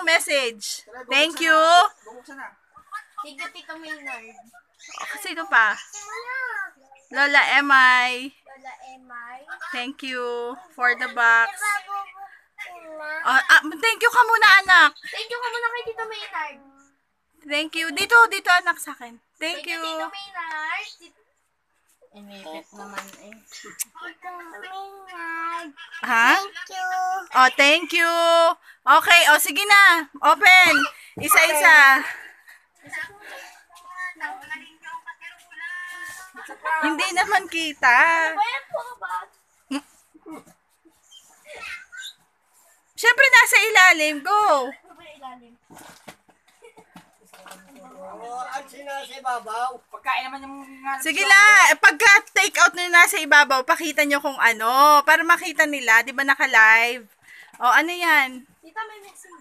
anong message? Thank you. Thank you, Tito Maynard. Sino pa? Lola Emay. Lola Emay. Thank you for the box. Diba, Ah, ah, thank you ka muna, anak. Thank you ka muna kay Tito Maynard. Thank you. Dito, dito, anak, sa akin. Thank you. Tito Maynard. Inipit naman eh. Ha? Thank you. Oh, thank you. Okay, oh, sige na. Open. Isa-isa. Hindi naman kita. Siyempre, nasa ilalim. Go. Ilalim? Oh, ang sinasa babaw. Pagkain naman yung. Sige la, pagka take out nyo nasa ibabaw, pakita nyo kung ano, para makita nila, di ba naka-live? O, ano yan? Tita, may message.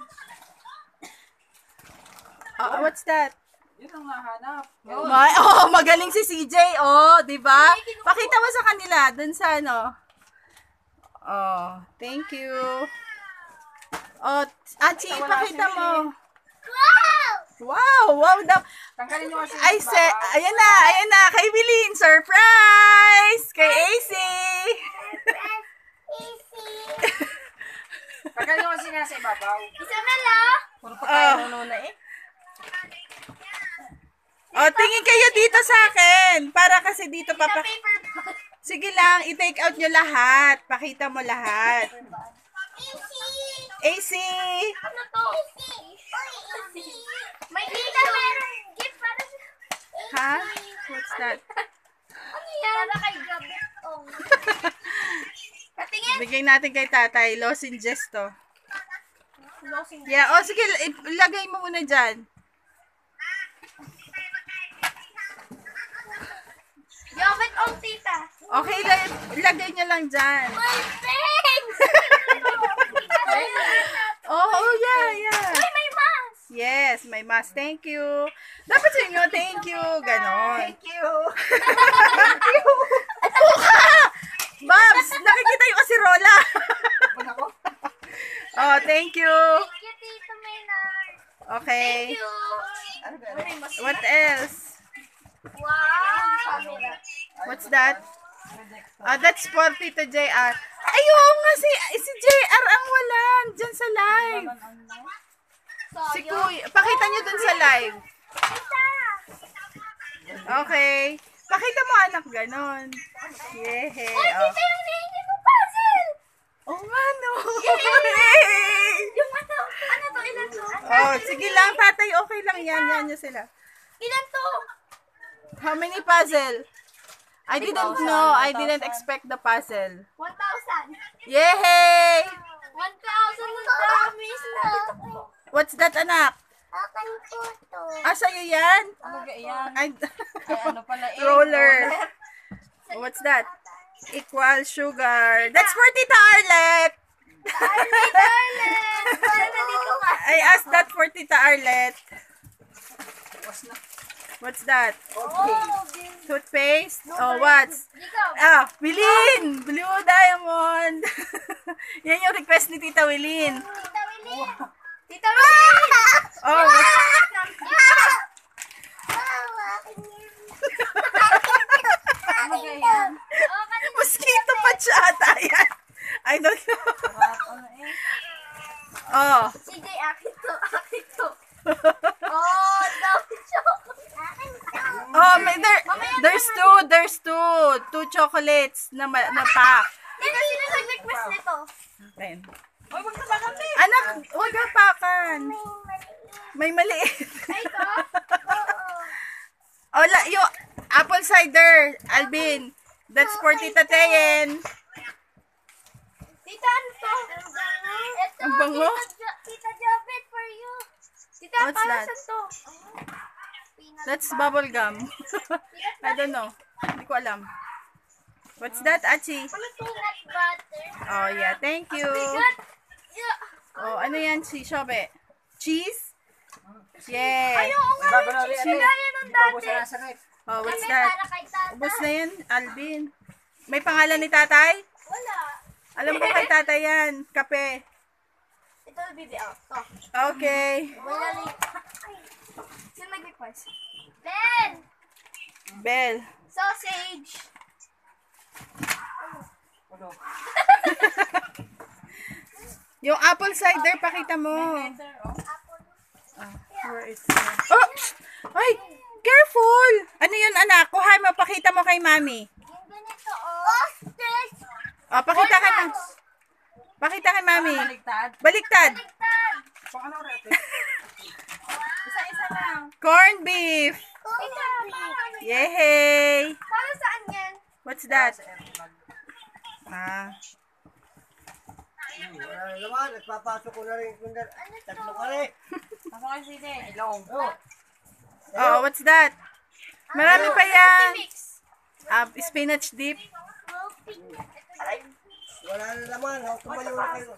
Oh, what's that? Yun ang nahanap. Ma- oh, magaling si CJ, oh, di ba? Pakita mo sa kanila, dun sa ano. Oh, thank you. Oh, Achi, ipakita mo. Wow! Wow, wow daw. Tanggalin nyo kasi. Ay, se, ayan na, ayan na, kay Wilin, surprise! Kay AC! Tanggalin nyo kasi nasa ibabaw. Isa na lang. Puro Oh. pagkain oh. na eh. Oh, tingin kayo dito sa akin. Para kasi dito bag. Sige lang, i-take out nyo lahat. Pakita mo lahat. AC! Ano to? Easy. May tita, meron gift para sa... Ha? What's that? Ano yan? Para kay Gabetong. Patingin. Bigay natin kay tatay. Lozenges to. Losing. Yeah, oh sige, ilagay mo muna dyan. Gabetong, tita. Okay, ila- ilagay nyo lang dyan. My thanks! Oh, yeah, yeah. Ay, may mask! Yes, may mask. Thank you. Dapat sa inyo, thank you. Ganon. Thank you. Upo ka! Babs, nakikita yung kasi Rola. Ano ko? oh, thank you. Thank you, Tito Maynard. Okay. Thank you. Ano? What else? Wow! What's that? Ah, that's for Tito JR. Ayun nga si, si JR ang wala dyan sa live. Si Kuya. Pakita nyo dun sa live. Okay. Pakita mo anak ganon. Yehe. Ay, Oh. Oh nga no. Yung ano, ano to, ilan to? oh, sige lang tatay, okay lang yan. Yan nyo sila. Ilan to? How many puzzle? I didn't know. I didn't expect the puzzle. 1,000. Yay! 1,000 ang na. What's that, anak? Akan po to. Ah, sa'yo yan? Ano ga yan? Ay, Ay, ano pala eh. roller. What's that? Equal sugar. That's for Tita Arlet. Darling, darling. Parang nandito ka. I asked that for Tita Arlet. What's that? Oh, bin- Toothpaste? Oh? Ikaw. Ah, Wilin! Blue Diamond! Yan yung request ni Tita Wilin. Tita Willy. Tita Willy. Oh, mosquito pa siya ata yan. I don't know. Ano eh. Oh. CJ, akin to. Akin to. Oh, dami chocolate. Akin to. Oh, may, there, there's two, there's two. Two chocolates na, ma- na pack. Tita, sino nag-request nito? Ayan. Uy, wag ba kami? Anak, huwag hapakan. May maliit. Ay, ito? Oo. oh, la, yung apple cider, Alvin. That's for Tita Teyen. Tita, ano to? Ito, Ang bango. Tita, Jobet for you. Tita, What's para that? saan to? That's bubble gum. I don't know. Hindi ko alam. What's that, Achi? Ano peanut butter? Oh, yeah. Thank you. Oh, ano yan, si Shobe? Cheese? Na cheese rep. Oh, what's that? Ubus na yan, Alvin. May pangalan ni tatay? Wala. Alam ko kay tatay yan. Kape. Ito video. Ito. Okay. Wala nag-request? Ben! Bell. Sausage! Ano? Yung apple cider, pakita mo. Oh. Where is it? Oh! Ay! Careful! Ano yun, anak? Kuha mo, pakita mo kay mami. Yung ganito, oh. Ostrich! Oh, pakita kay mami. Pakita kay mami. Baligtad. Baliktad. Baliktad! Pang ano rin? Isa-isa lang. Corn beef. Yay! Para saan yan? What's that? Ah. Wala na naman. Nagpapasok ko na rin. Tatlo ka rin. Kay CJ. Ilong. Oh. What's that? Marami pa yan. Ah, spinach dip. Wala na naman. Oh, tumayo na kayo.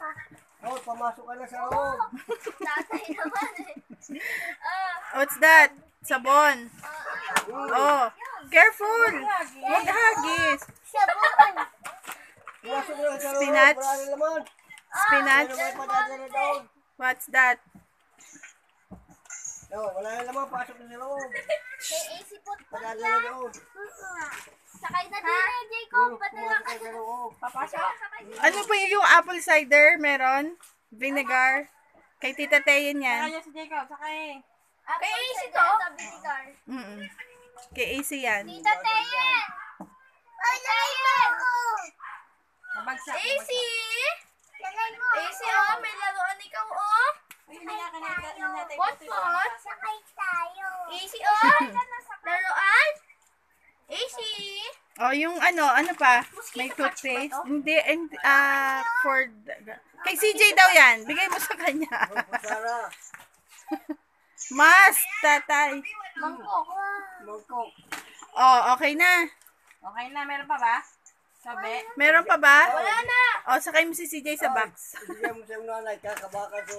Oh, pamasok ka na sa loob. Tatay naman eh. Ah, What's that? Sabon. Oh, careful. Huwag hagis. sabon! Pumasok na sa loob. Spinach. Na. Spinach. What's that? No, wala na naman. Pasok na sa loob. May AC po po Padadala doon. Sakay na din eh, Jacob. Ka sa loob. Papasok. Ano pa yung apple cider? Meron? Vinegar? Kay Tita Teyen yan. niya si Jacob. Sakay. Kay AC to? Mm Kay AC yan. Tita Teyen! Ay, Teyen! Nabagsak. AC! AC, oh, may laruan ikaw, oh. What for? Sakay tayo. AC, oh. Laruan? AC! Oh, yung ano, ano pa? May toothpaste? Hindi, and, ah, for, the- kay CJ daw yan. Bigay mo sa kanya. Mas, tatay. Mangkok. Mangkok. Oh, okay na. Okay na, meron pa ba? Sabi. Meron pa ba? Wala na. Oh, sakay mo si CJ sa box. Ibigay mo sa nanay. Kakabakan sa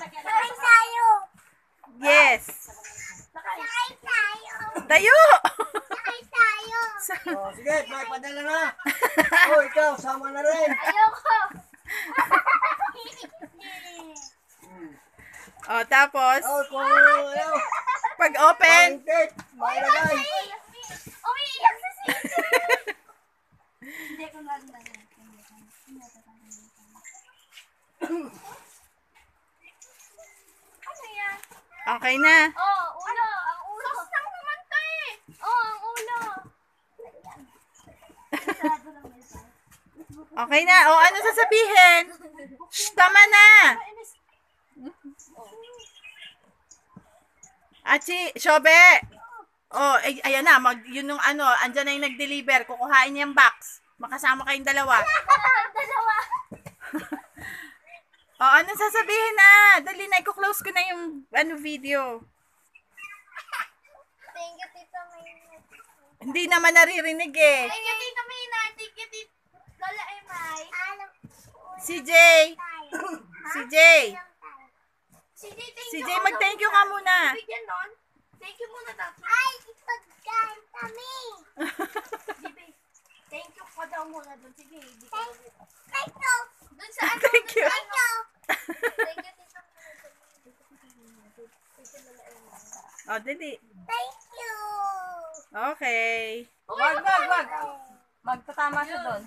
Sakay tayo. Yes. Sakay tayo. Tayo! Sakay tayo. Sa- Oh, sige, may padala na. Oh, ikaw, sama na rin. Ayoko. oh, tapos, Oh, kung ano, pag open, pancake, mailagay. Umiiyak si Sisi. Hindi ko narinig. Ano yan? okay na. Oh, ulo. Ang ulo. Sasang naman to eh. Oh, ang ulo. Okay na. O, ano sasabihin? Shh, tama na. Achi, Shobe. Oh, ay, ayan na. Mag, yun yung ano, andyan na yung nag-deliver. Kukuhain niya yung box. Makasama kayong dalawa. Dalawa. O, ano sasabihin na? Dali na, i-close ko na yung ano, video. Thank you, Tita Maynard. Hindi naman naririnig eh. Thank you, Tita Maynard. Thank you, Tita Lola Emay. Alam. CJ. CJ. CJ, thank CJ, you. mag-thank you ka muna. Thank you muna dati. Ay, ipagkain kami. Thank you pa daw muna dun. Sige, hindi ko. Thank you. Dun sa ano? Thank you. Thank you. Thank you. Thank you, Lola Emay. O, dali. Thank you. Okay. Wag, wag, wag. Magtatama siya doon.